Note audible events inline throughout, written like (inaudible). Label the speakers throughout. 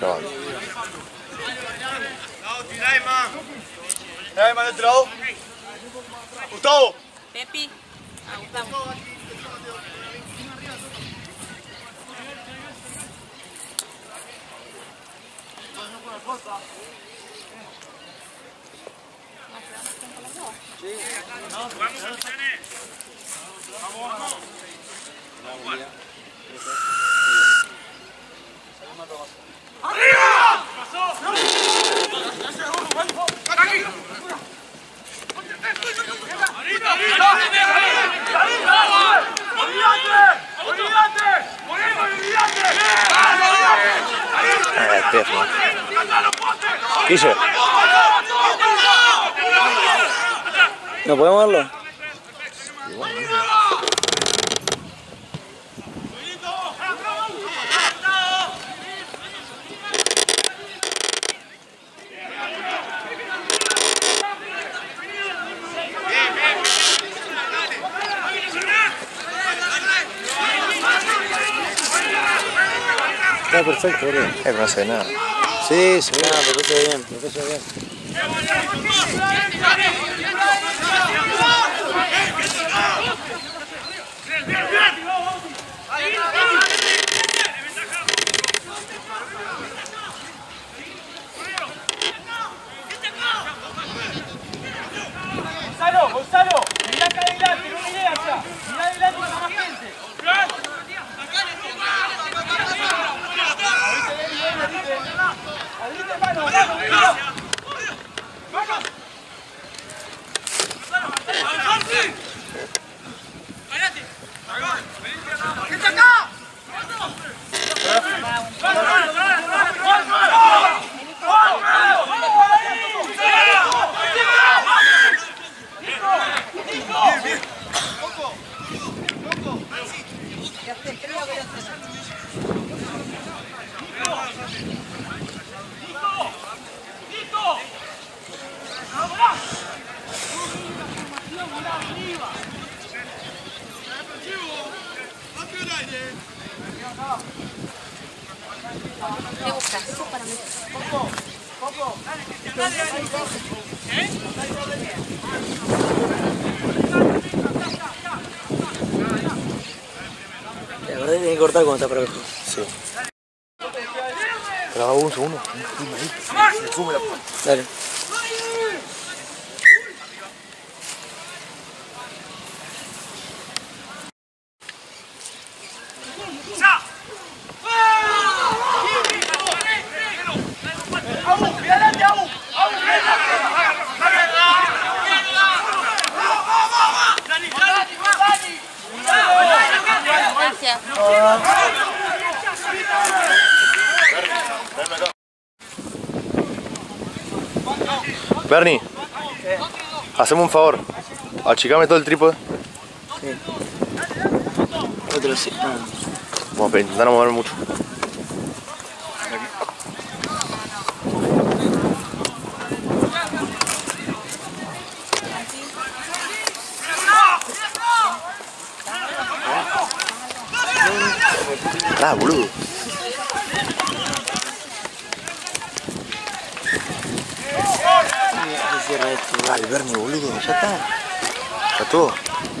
Speaker 1: praat.
Speaker 2: Nou, die rij maar.
Speaker 3: Rij maar naar
Speaker 1: droog. Auto. Vamos, vamos. Vamos. Vamos. Guille.
Speaker 4: ¿No podemos verlo?
Speaker 1: Está perfecto, boludo. Eh, pero no se ve nada. Sí, se ve.
Speaker 4: Pero se ve bien.
Speaker 1: Pero se ve bien.
Speaker 2: 快走，快
Speaker 3: 走，buscas? Para mí.
Speaker 4: La verdad tiene que cortar cuando está para abajo.
Speaker 1: Sí. Pero un segundo.
Speaker 4: Dale.
Speaker 3: Gracias.
Speaker 1: Bernie, haceme un favor. Achicame todo el trípode.
Speaker 4: Otro sí.
Speaker 1: Vamos a intentar no mover mucho. Ah, boludo.
Speaker 4: Ahí cierra esto.
Speaker 1: Ay, Bernie, boludo, ya está. Está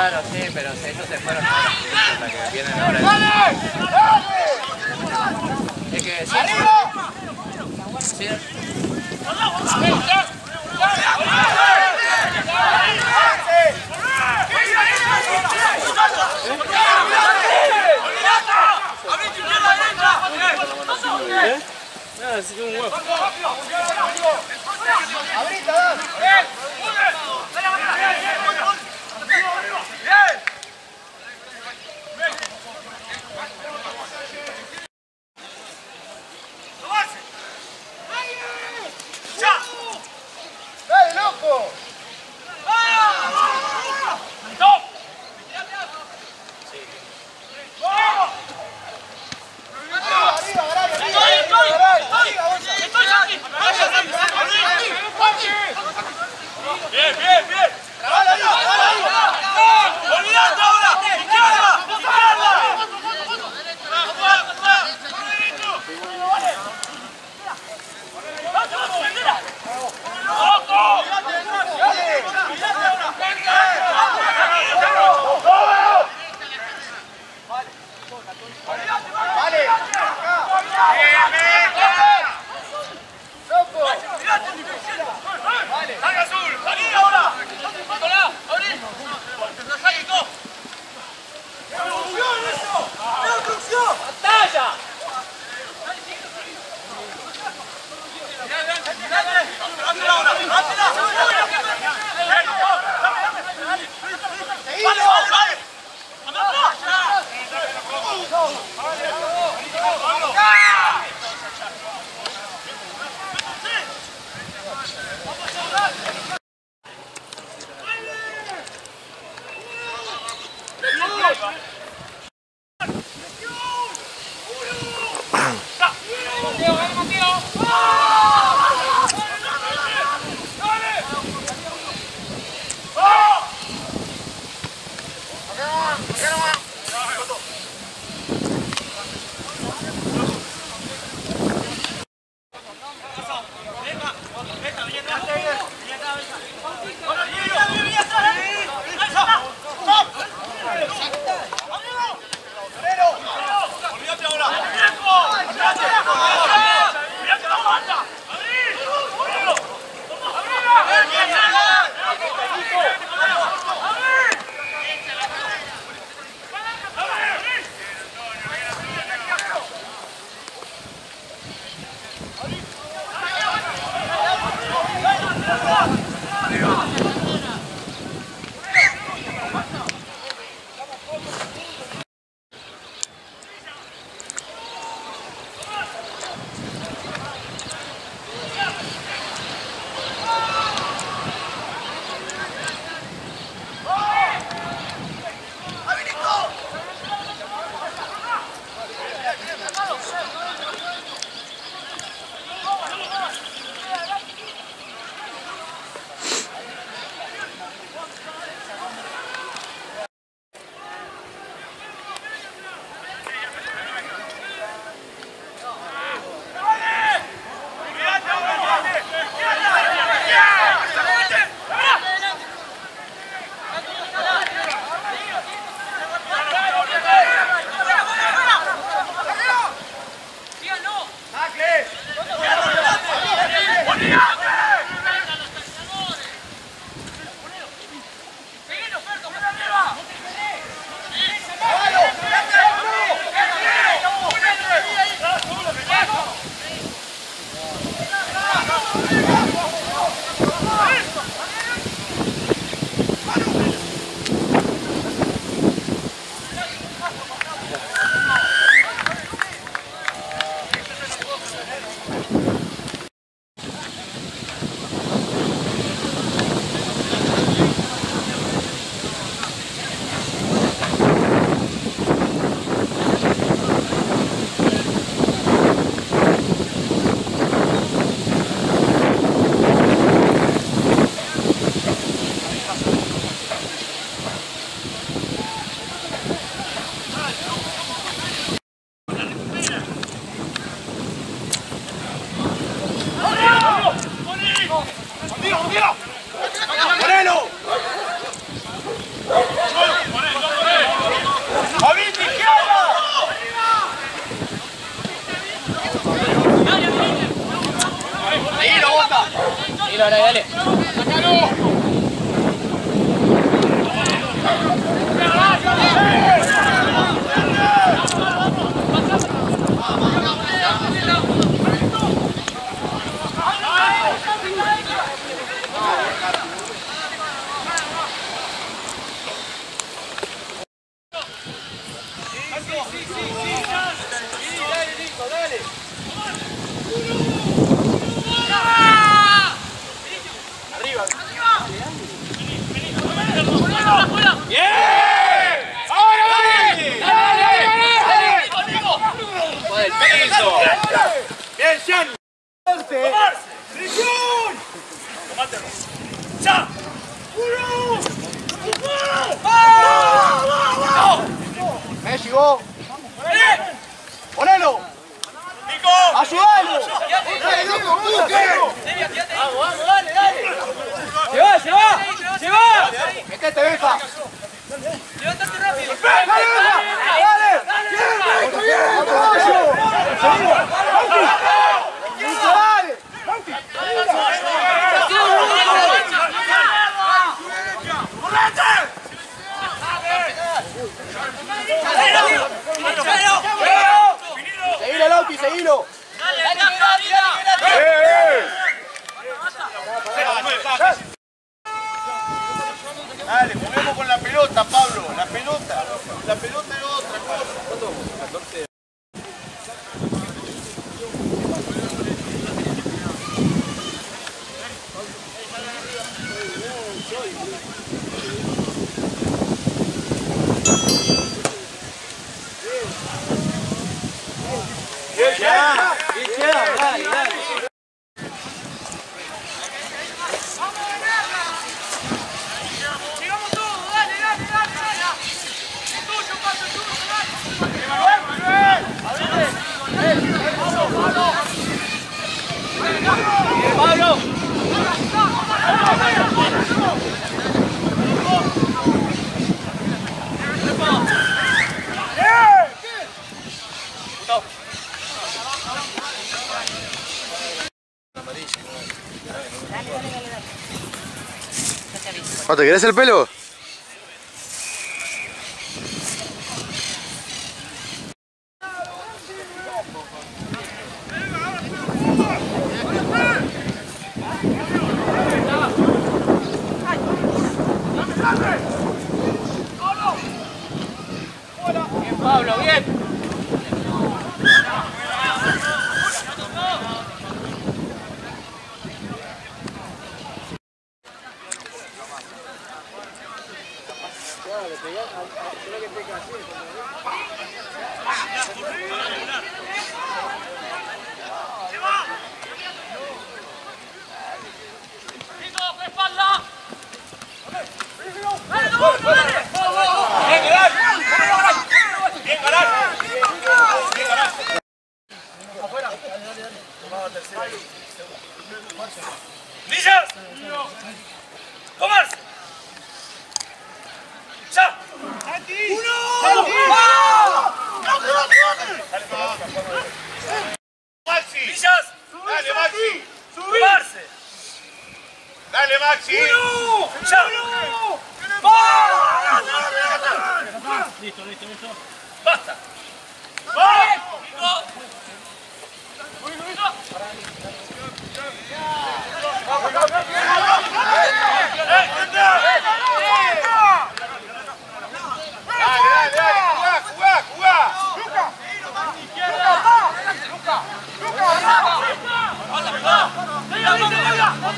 Speaker 5: Claro, sí, pero ellos se fueron ahora. Que vienen ahora. Es que sí. Sí.
Speaker 6: Bien,
Speaker 2: dale, dale.
Speaker 6: ¡Sácalo! Pablo.
Speaker 1: ¿No te querés el pelo?
Speaker 2: Vai, vai, vai!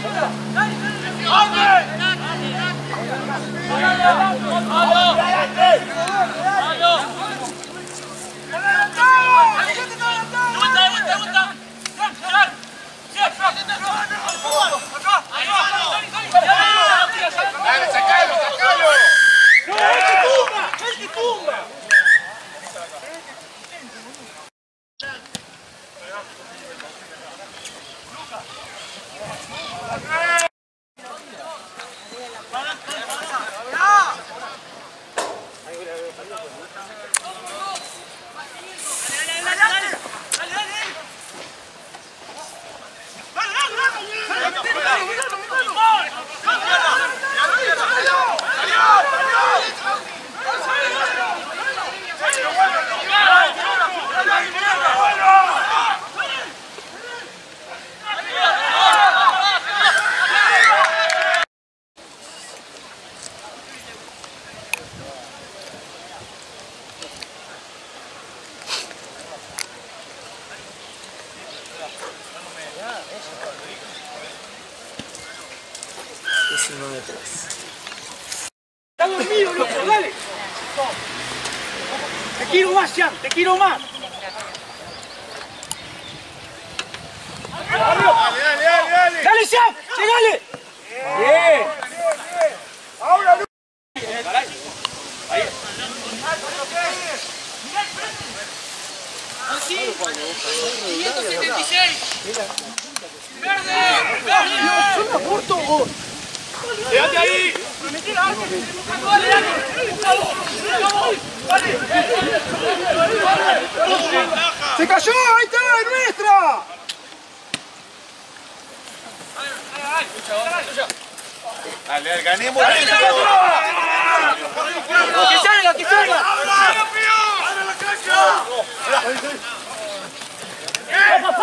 Speaker 2: Come on!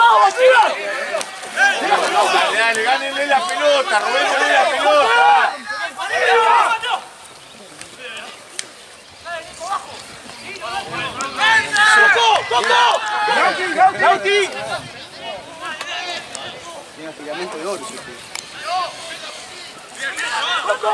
Speaker 6: ¡Vamos,
Speaker 2: Bolívar!
Speaker 6: Dale, gánenle la pelota, robémosle la pelota. ¡Coco! ¡Coco! ¡Lauti! ¡Lauti! Tiene filamento de oro, ¡Coco!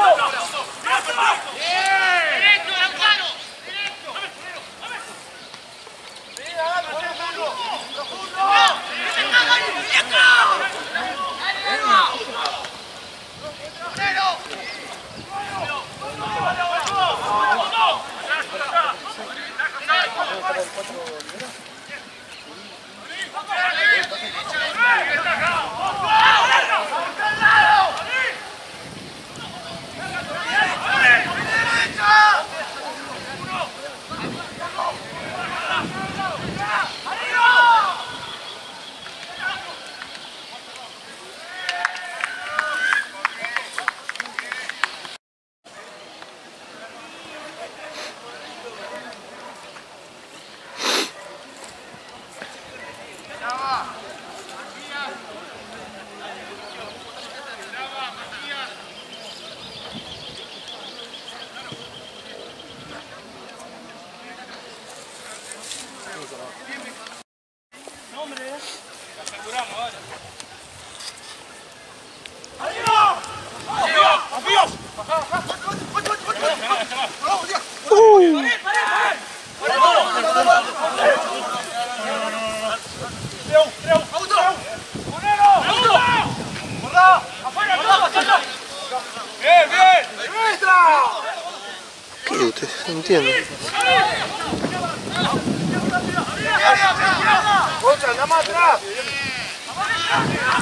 Speaker 6: Go! Olha,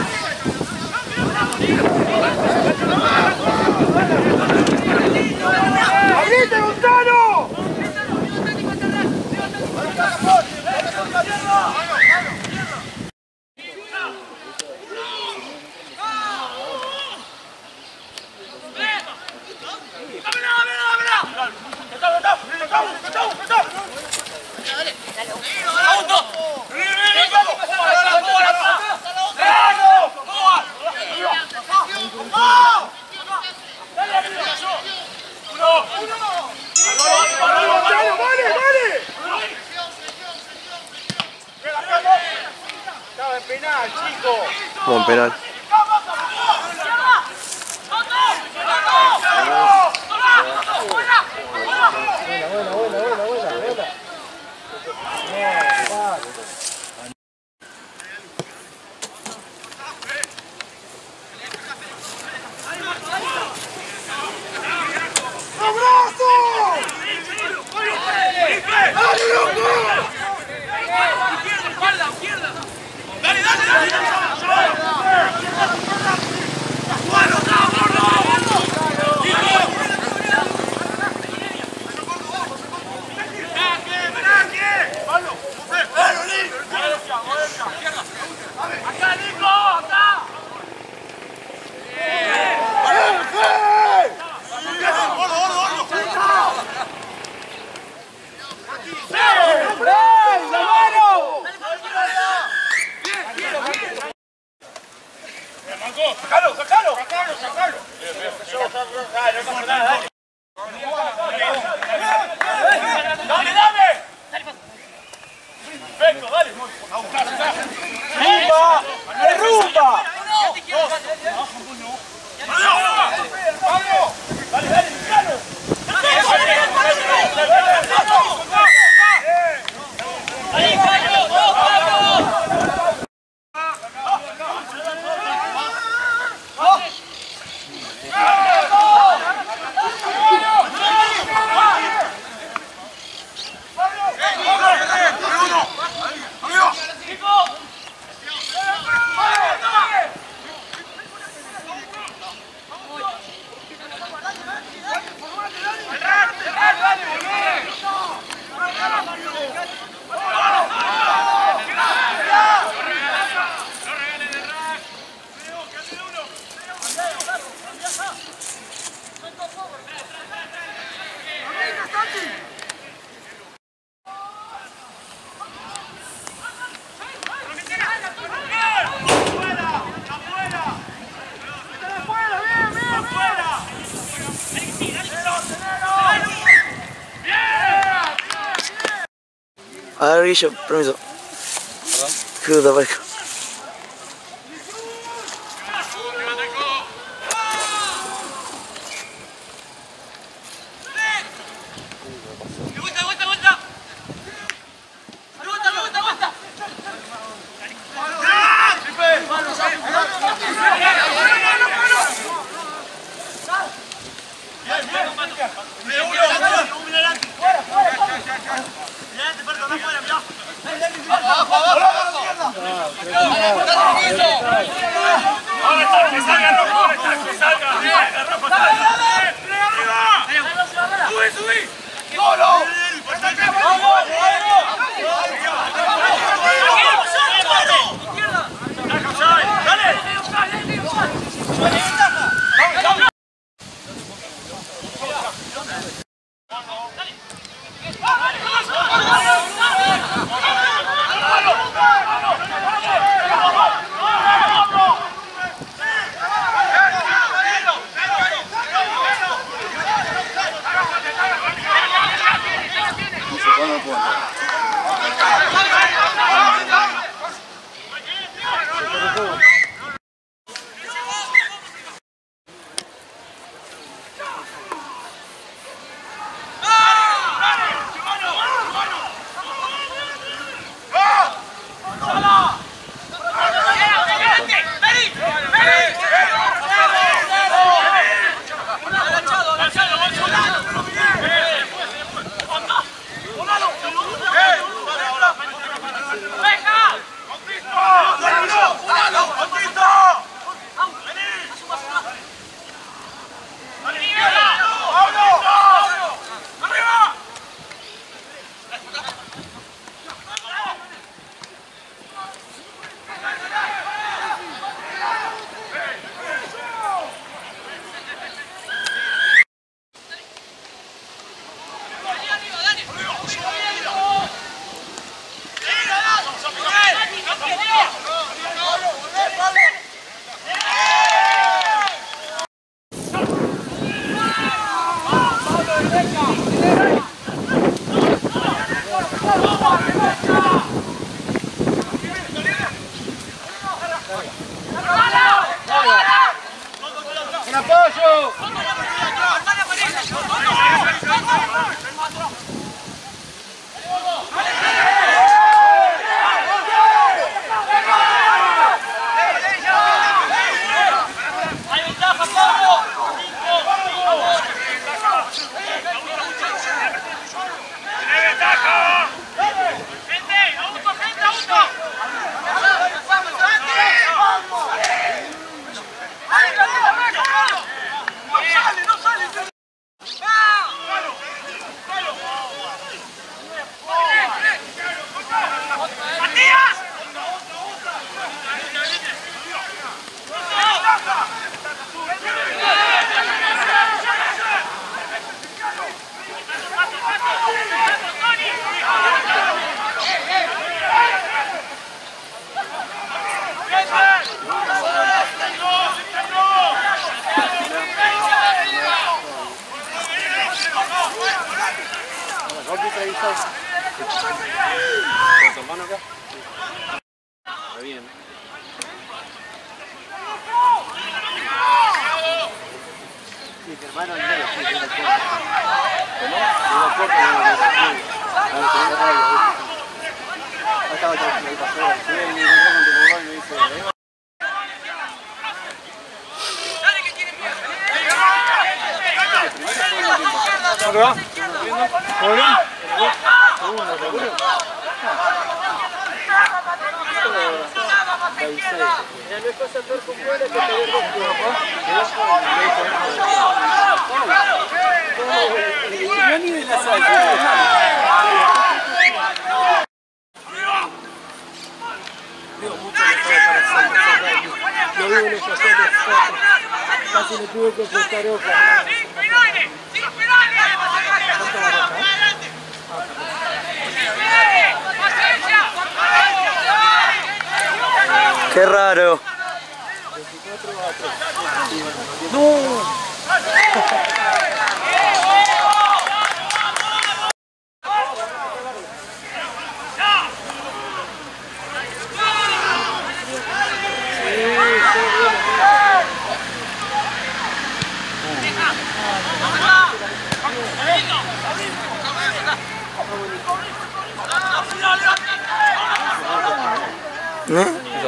Speaker 2: Buen penal.
Speaker 4: Larry, permiso. Cruz, da.
Speaker 1: Casi le tuve que prestar ojo.
Speaker 4: Qué raro.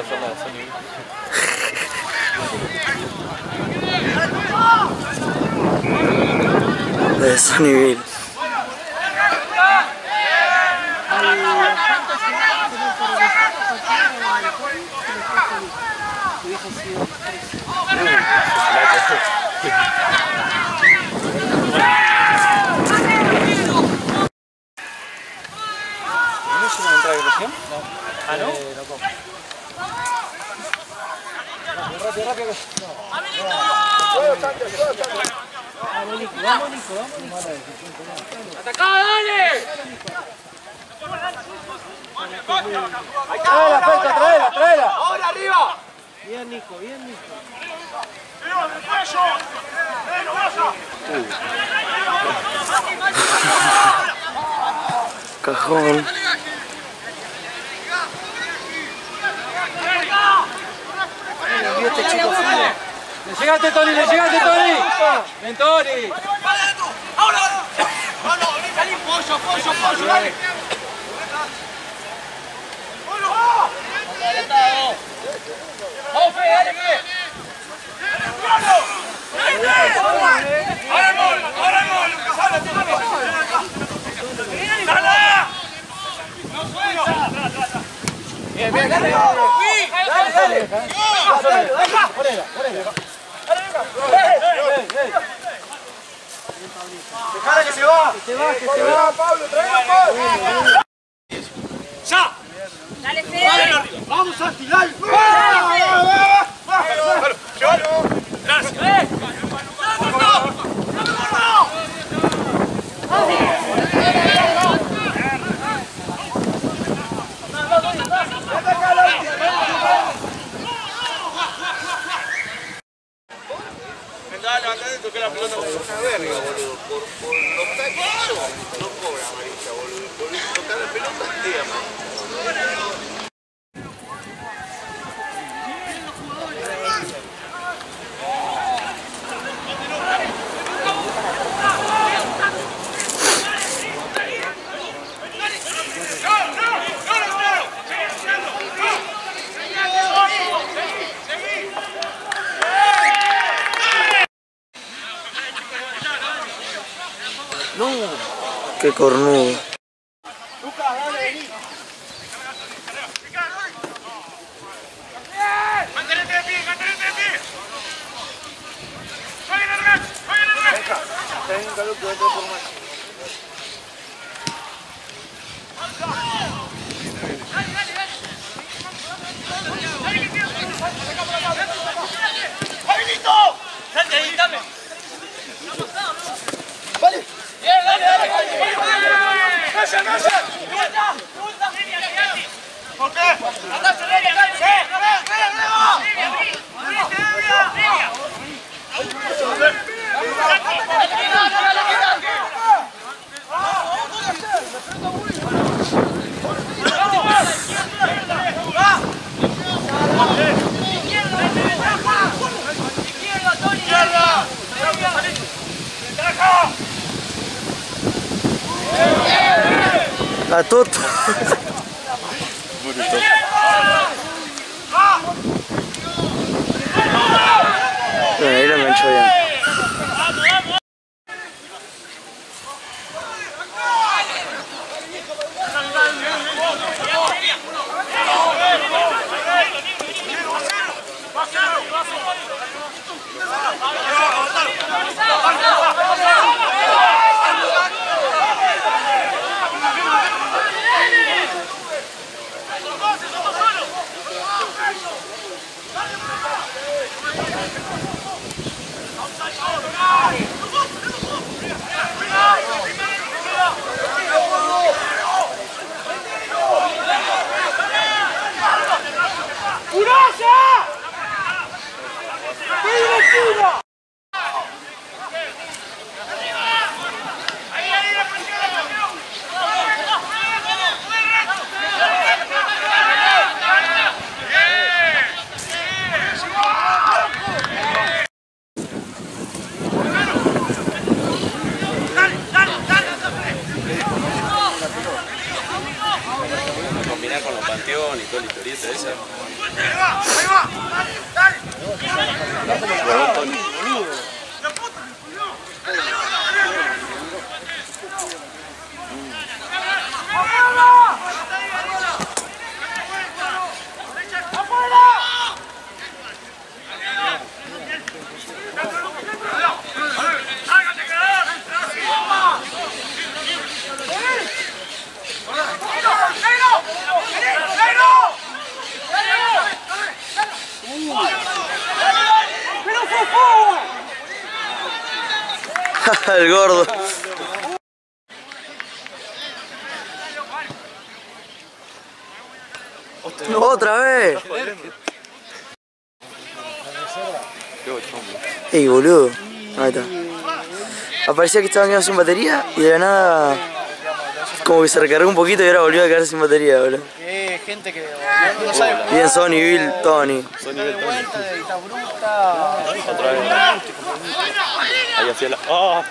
Speaker 4: ¿Eh? De Sunnyville.
Speaker 2: Traela,
Speaker 4: Cajón.
Speaker 2: Le llegaste, Tony, le llegaste, Tony. Ven, Tony.
Speaker 6: ¡Salí, pollo, pollo, pollo! ¡Dale! ¡Vamos, Fe, dale, Fe! ¡Ahora el gol! ¡Ahora el gol! ¡Dale! Bien, bien, dale, dale, dale. Dejala que se va. Que se va, que se va, Pablo, trae a Pablo. ¡Ya!
Speaker 3: Dale, Fede.
Speaker 6: ¡Vamos a tirar! hablando con una verga, boludo. Por, por los taxis yo no
Speaker 4: cobraba cornudo.
Speaker 6: La toute. (laughs) Celia, dale!
Speaker 4: La tota. Bueno, ahí lo enganchó bien.
Speaker 6: ¡Vamos! toda la historieta esa. (laughs)
Speaker 4: El gordo. Otra vez. Ey, boludo. Ahí está. Aparecía que estaban quedando sin batería y de la nada como que se recargó un poquito y ahora volvió a quedar sin batería, boludo.
Speaker 7: Eh, gente que no sabe
Speaker 4: Bien Sony, Bill, Tony.
Speaker 6: Sony del Tony.
Speaker 7: vuelta, está bruta.
Speaker 6: Otra vez. Ahí hacía la. ¡Ah!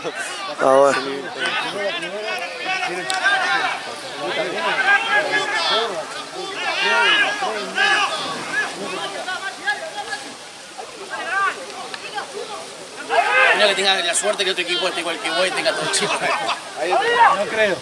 Speaker 4: Ah, bueno.
Speaker 7: Mira que tenga la suerte que otro equipo esté igual que vos y tenga todo chico.
Speaker 2: No creo.